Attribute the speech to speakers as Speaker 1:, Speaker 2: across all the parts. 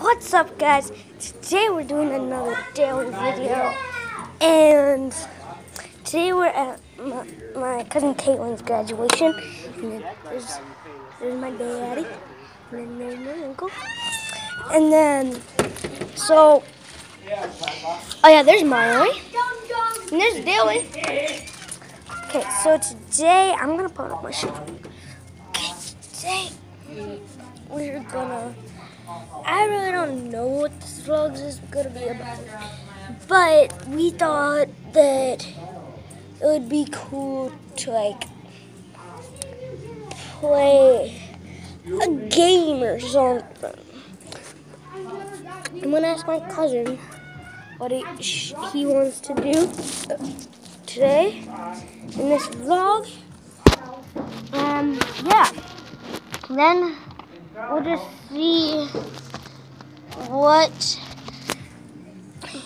Speaker 1: What's up, guys? Today we're doing another daily video, and today we're at my, my cousin Caitlin's graduation. And there's, there's my daddy, and then there's my uncle, and then so oh yeah, there's Marley, and there's Dilly. Okay, so today I'm gonna put up my shirt Okay, today we're gonna. I really don't know what this vlog is gonna be about, but we thought that it would be cool to like play a game or something. I'm gonna ask my cousin what he, he wants to do today in this vlog. Um, yeah. Then we'll just see what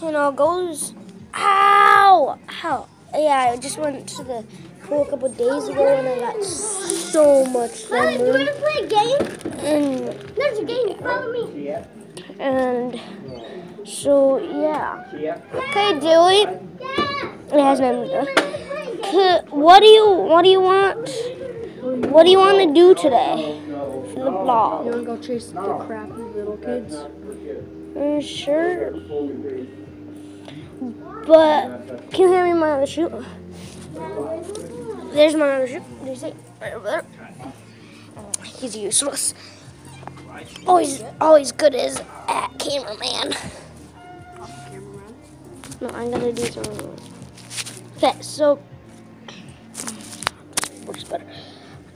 Speaker 1: you know goes. Ow! Ow! Yeah, I just went to the pool a couple days ago and I got so much
Speaker 2: Mom, do you want to play a game?
Speaker 1: And
Speaker 2: There's a game. Follow me.
Speaker 1: and so yeah. Okay, Dilly.
Speaker 2: Yeah.
Speaker 1: It has name.
Speaker 2: Play a
Speaker 1: What do you What do you want? What do you want to do today for the
Speaker 3: You want to go chase the crappy little kids?
Speaker 1: Mm, sure. But can you hand me my other shoe? There's my other shoe. Do you see? it? Right over there. He's useless. Always, always good as a cameraman. No, I'm gonna do something. Okay, so works better.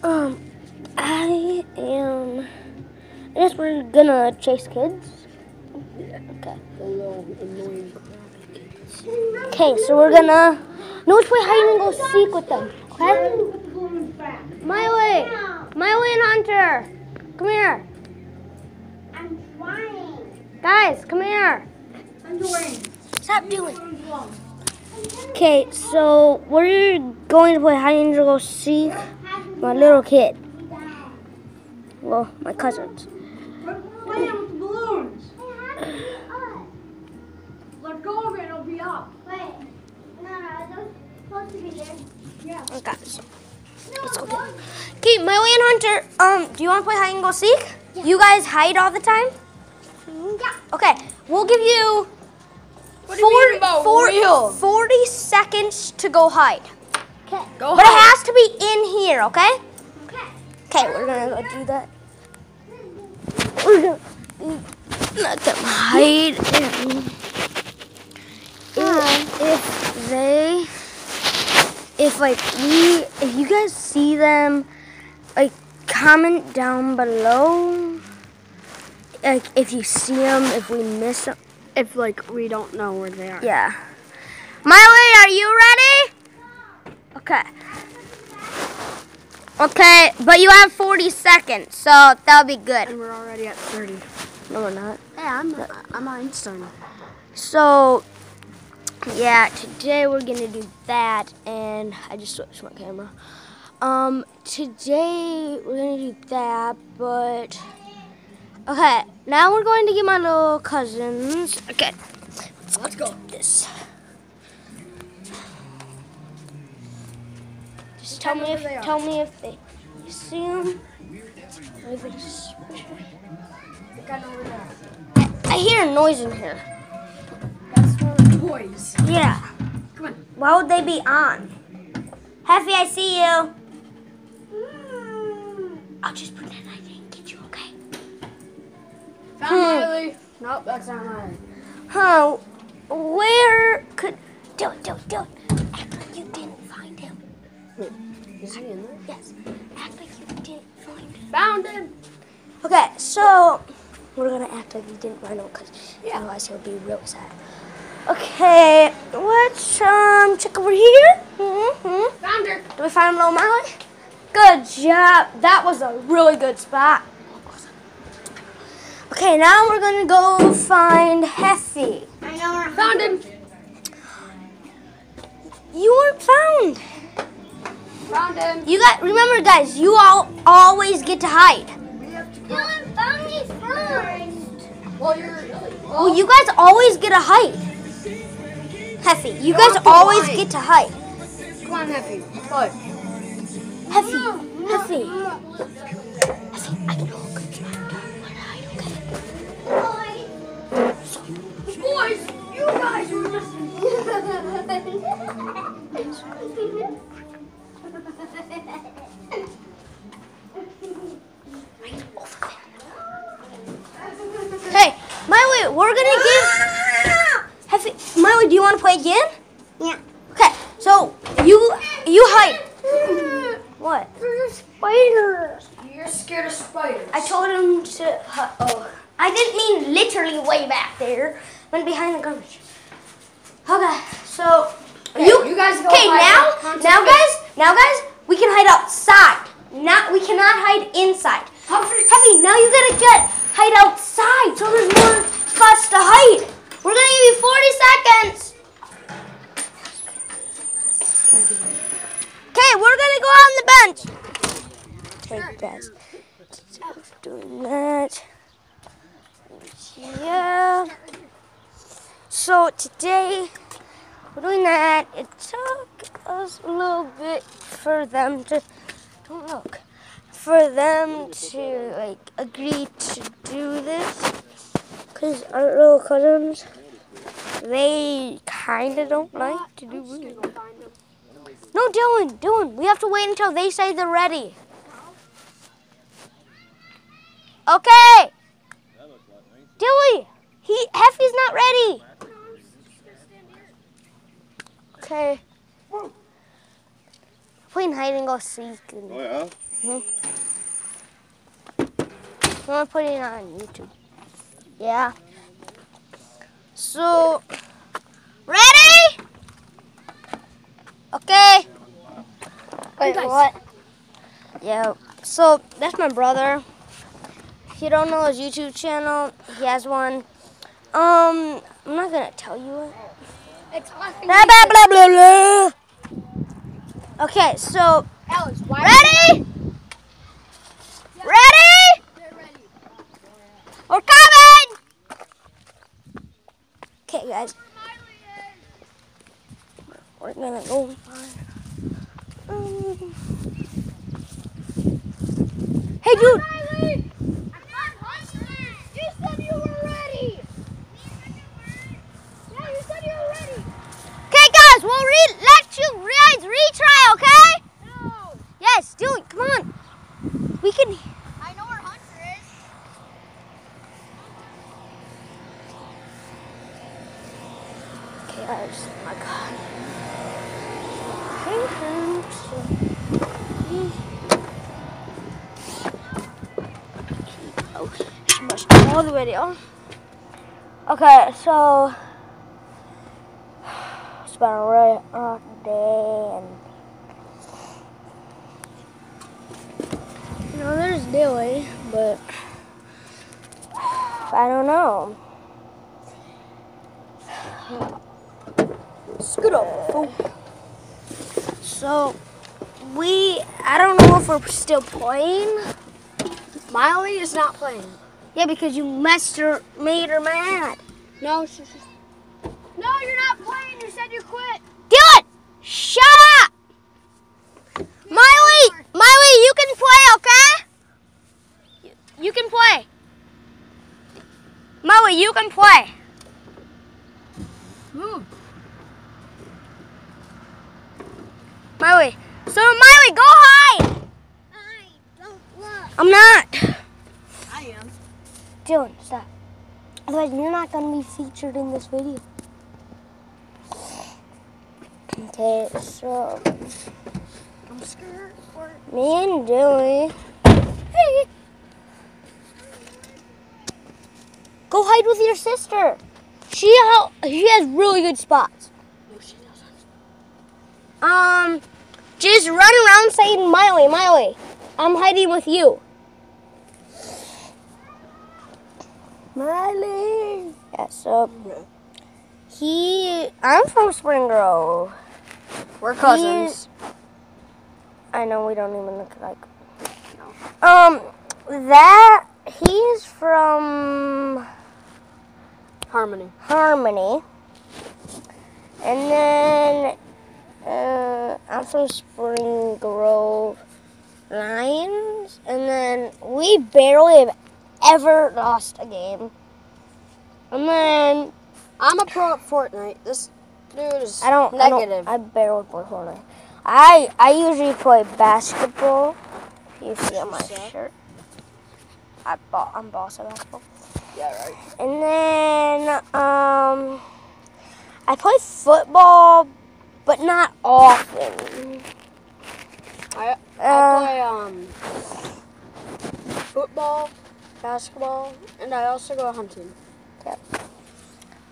Speaker 1: Um, I am. I guess we're gonna chase kids. Okay.
Speaker 3: Little annoying
Speaker 1: Okay, so we're gonna. No, let's play hide and go seek with them. Okay. Miley, Miley and Hunter, come here.
Speaker 2: I'm trying.
Speaker 1: Guys, come here.
Speaker 2: I'm doing.
Speaker 1: Stop doing. Okay, so we're going to play hide and go seek my little kid. Well, my cousins.
Speaker 4: Playing with balloons. Let go of it, it'll be up.
Speaker 2: Wait. No, no, those supposed to be there. Yeah.
Speaker 1: Okay, so let's go get. Okay, Miley and Hunter. Um, do you want to play hide and go seek? You guys hide all the time.
Speaker 2: Yeah.
Speaker 1: Okay, we'll give you.
Speaker 4: What do you mean about real?
Speaker 1: 40 seconds to go hide.
Speaker 2: Okay.
Speaker 4: Go
Speaker 1: But it has to be in here, okay?
Speaker 2: Okay.
Speaker 1: Okay, we're gonna go do that. We're gonna let them hide. And if, if they, if like we, if you guys see them, like comment down below. Like if you see them, if we miss them.
Speaker 3: If like we don't know where they are.
Speaker 1: Yeah. Miley, are you ready? Okay. Okay, but you have 40 seconds, so that'll be good.
Speaker 3: And we're already at 30.
Speaker 1: No, we're not.
Speaker 3: Hey, I'm I'm Einstein.
Speaker 1: So, yeah, today we're gonna do that, and I just switched my camera. Um, today we're gonna do that, but okay, now we're going to get my little cousins. Okay,
Speaker 4: Let's go.
Speaker 1: this. Just tell me if
Speaker 4: they
Speaker 1: tell me if they you see them. I hear a noise in here.
Speaker 4: That's for the boys.
Speaker 1: Yeah.
Speaker 4: Come on.
Speaker 1: Why would they be on? Heffy, I see you. I'll just pretend I didn't get you, okay?
Speaker 4: Found
Speaker 1: Hmm.
Speaker 3: Nope, that's not mine.
Speaker 1: Huh? Where could. Do it, do it, do it. Act like you him.
Speaker 3: Is he in there?
Speaker 1: Yes. Act like you didn't find him.
Speaker 4: Found him.
Speaker 1: Okay, so we're gonna act like we didn't find him because otherwise he'll be real sad. Okay, let's um check over here. Mm-hmm.
Speaker 4: Found her.
Speaker 1: Do we find little Miley? Good job. That was a really good spot. Okay, now we're gonna go find Heffy.
Speaker 2: I know where
Speaker 4: Found him.
Speaker 1: You weren't found.
Speaker 4: Found him.
Speaker 1: You got remember, guys. You all always get to hide.
Speaker 4: We have to
Speaker 2: Dylan found me first.
Speaker 4: Well, you're.
Speaker 1: Well, you guys always get a hide. Heffy, you guys always
Speaker 3: hide.
Speaker 1: get to hide.
Speaker 3: Come on, Happy. Go.
Speaker 1: Heffy, Heffy. Heffy, I can hold
Speaker 4: scared of spiders.
Speaker 1: I told him to. hi- Oh, I didn't mean literally way back there. Went behind the garbage. Okay, so
Speaker 4: Okay,
Speaker 1: you
Speaker 4: you guys go
Speaker 1: Okay, now
Speaker 4: out. Come to
Speaker 1: now guys, now guys, we can hide outside. Not we cannot hide inside.
Speaker 4: Humphrey.
Speaker 1: Heavy, now you gotta get hide outside so there's more spots to hide. We're gonna give you 40 seconds. Okay, we're gonna go on the bench. Take that. Doing that. Yeah. So today we're doing that. It took us a little bit for them to don't look for them to like agree to do this because our little cousins they kind of don't like to do it. No, Dylan, Dylan, we have to wait until they say they're ready. Okay. Dilly, he Heffy's not ready. Okay. Playing hide and go seek. And
Speaker 5: Oh yeah? Hmm?
Speaker 1: I'm gonna put it on YouTube. Yeah. So, ready? Okay. Wait, what? Yeah. So that's my brother. If you don't know his YouTube channel, he has one. Um, I'm not gonna tell you it.
Speaker 4: It's.
Speaker 1: Blah blah blah blah blah. Okay, so
Speaker 4: Alex, why?
Speaker 1: ready? Ready? We're coming! Okay, guys. We're gonna go. Um, hey, dude!
Speaker 2: You said you were ready. Yeah, you said you were ready.
Speaker 1: Okay, guys, we'll re- let you guys retry, okay?
Speaker 2: No.
Speaker 1: Yes, dude, come on. Can.
Speaker 2: I know where Hunter is.
Speaker 1: Okay, guys. Oh my God. Hey, Oh, she must all the video. Okay, so it's been a really hot day, and Dilly, but I don't know. Scoot over, fool. So, we, I don't know if we're still playing.
Speaker 3: Miley is not playing.
Speaker 1: Yeah, because you messed her, made her mad.
Speaker 3: No, she's.
Speaker 2: No, you're not playing. You said you quit.
Speaker 1: Dylan, shut up! Miley, Miley, you can play, okay? You, you can play. Miley, you can play.
Speaker 3: Move.
Speaker 1: Miley, so Miley, go hide.
Speaker 2: I don't look.
Speaker 1: I'm not.
Speaker 3: I am.
Speaker 1: Dylan, stop. Otherwise, you're not going to be featured in this video. Okay, so
Speaker 3: I'm scared.
Speaker 1: Me and Dilly. Go hide with your sister. She ha- she has really good spots.
Speaker 3: no, she doesn't.
Speaker 1: Um, just run around saying Miley, Miley. I'm hiding with you. Miley. Yeah, so he. I'm from Spring Grove.
Speaker 3: We're cousins.
Speaker 1: I know we don't even look alike. Um, that he's from
Speaker 3: Harmony.
Speaker 1: Harmony. And then uh, I'm from Spring Grove Lions. And then we barely have ever lost a game. And then
Speaker 3: I'm a pro at Fortnite. This dude is
Speaker 1: I don't
Speaker 3: negative.
Speaker 1: I, don't, I barely play Fortnite. I I usually play basketball. You see on my shirt. I bought I'm boss at basketball.
Speaker 3: yeah, right.
Speaker 1: And then um I play football but not often.
Speaker 3: I, I
Speaker 1: Uh,
Speaker 3: play um football, basketball, and I also go hunting. Yep.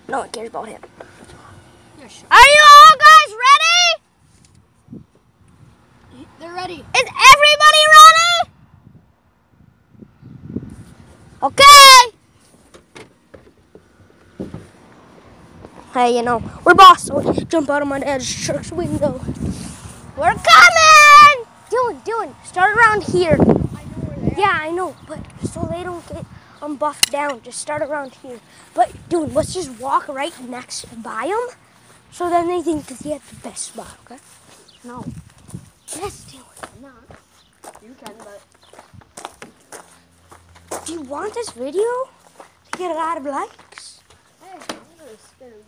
Speaker 1: No one cares about him.
Speaker 3: Yeah, sure.
Speaker 1: Are you all guys ready?
Speaker 3: They're ready.
Speaker 1: Is everybody ready? Okay. Hey, you know, we're boss. So jump out of my dad's church window. We're coming! Dylan, Dylan, start around here. Yeah, I know, but so they don't get um, buffed down, just start around here. But, dude, let's just walk right next by them, so then they think that they have the best spot, okay?
Speaker 3: No,
Speaker 1: Yes, Dylan.
Speaker 3: not. You can, but
Speaker 1: Do you want this video to get a lot of likes?
Speaker 3: I'm gonna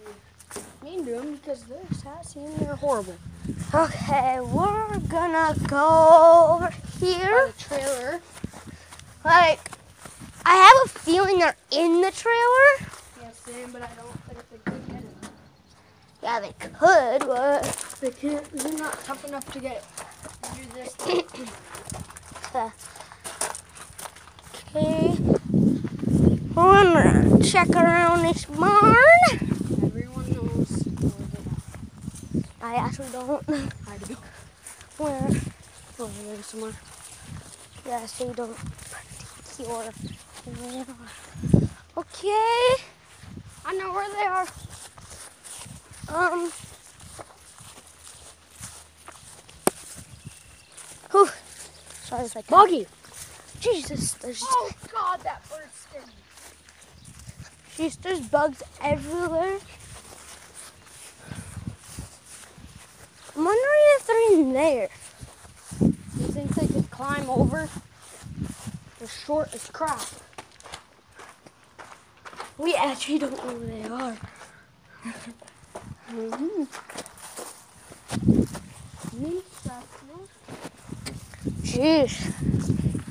Speaker 3: be mean to them because they're sassy and they're horrible.
Speaker 1: Okay, we're gonna go over here.
Speaker 3: the trailer.
Speaker 1: Like, I have a feeling they're in the trailer.
Speaker 3: Yeah, same, but I don't think they could get it.
Speaker 1: Yeah, they could, but
Speaker 3: They can't. They're not tough enough to get do this.
Speaker 1: okay. Gonna check around this barn.
Speaker 3: Everyone knows.
Speaker 1: I actually don't.
Speaker 3: I do.
Speaker 1: Where?
Speaker 3: Over there somewhere.
Speaker 1: Yeah, so you don't particular. Okay.
Speaker 3: I know where they are.
Speaker 1: Um. Whew. Sorry if I.
Speaker 3: Buggy.
Speaker 1: Jesus, there's
Speaker 3: Oh God, that bird scared me.
Speaker 1: Jeez, there's bugs everywhere. I'm wondering if they're in there.
Speaker 3: You think they could climb over? They're short as crap.
Speaker 1: We actually don't know where they are.
Speaker 3: Mm-hmm.
Speaker 1: Jeez,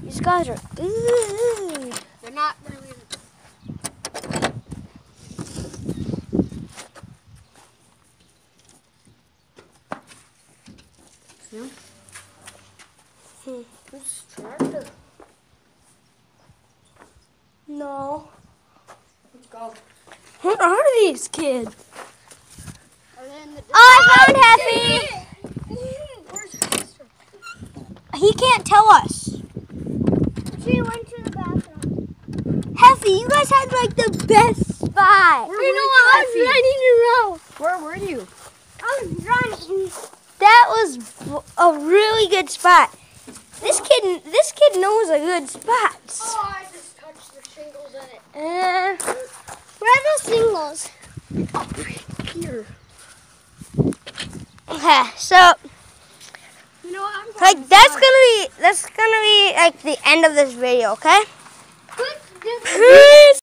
Speaker 1: these guys are good.
Speaker 3: They're not See?
Speaker 1: Hmm.
Speaker 3: Whose tractor?
Speaker 1: No.
Speaker 3: Let's go.
Speaker 1: Where are these kids?
Speaker 3: Are the?
Speaker 1: Oh, I found.
Speaker 3: Where's?
Speaker 1: He can't tell us.
Speaker 2: She went to the bathroom.
Speaker 1: Heffy, you guys had like the best spot.
Speaker 3: Where You know what?
Speaker 1: I was to know.
Speaker 3: Where were you?
Speaker 1: I was running. That was a really good spot. This kid, this kid knows a good spot.
Speaker 3: Oh, I just touched the shingles in it.
Speaker 1: Uh, where are the singles?
Speaker 3: Here.
Speaker 1: Okay, so
Speaker 3: You know what?
Speaker 1: Like that's gonna be that's gonna be like the end of this video. Okay.
Speaker 2: Good.
Speaker 1: Peace.